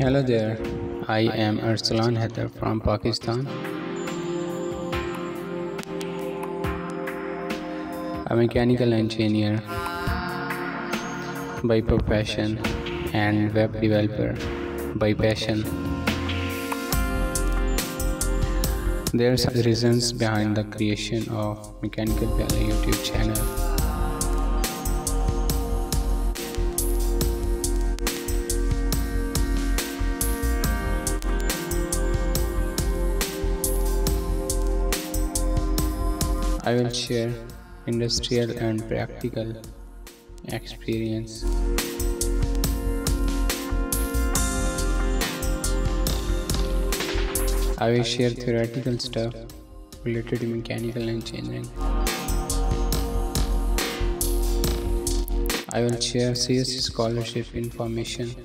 Hello there, I am Arsalan Hyder from Pakistan. A mechanical engineer by profession and web developer by passion. There are some reasons behind the creation of Mechanical Fellow YouTube channel. I will share industrial and practical experience. I will share theoretical stuff related to mechanical engineering. I will share CSC scholarship information.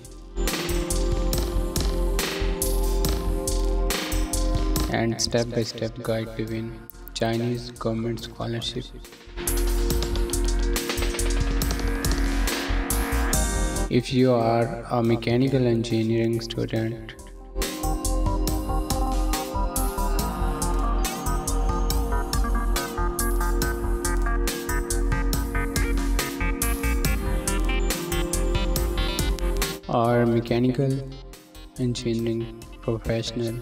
and step-by-step -step guide to win Chinese government scholarship. If you are a mechanical engineering student, or mechanical engineering professional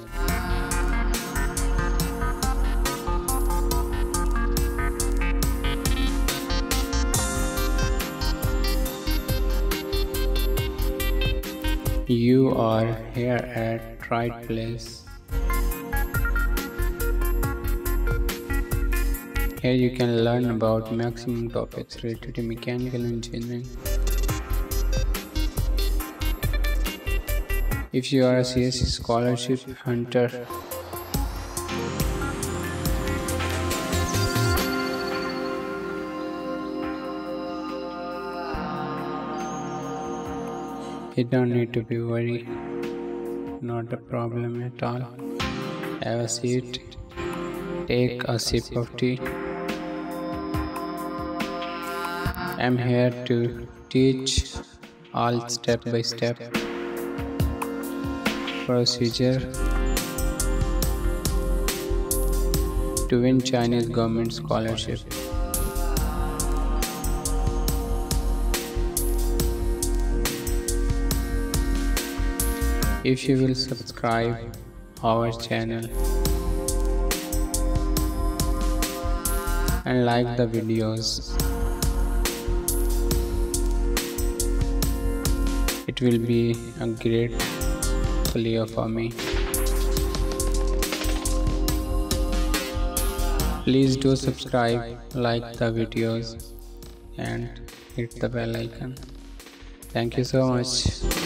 You are here at right place. Here you can learn about maximum topics related to mechanical engineering. If you are a CSC scholarship hunter, You don't need to be worried, not a problem at all. Have a seat, take a sip of tea. I'm here to teach all step by step procedure to win Chinese government scholarship. If you will subscribe our channel and like the videos it will be a great pleasure for me. Please do subscribe like the videos and hit the bell icon. Thank you so much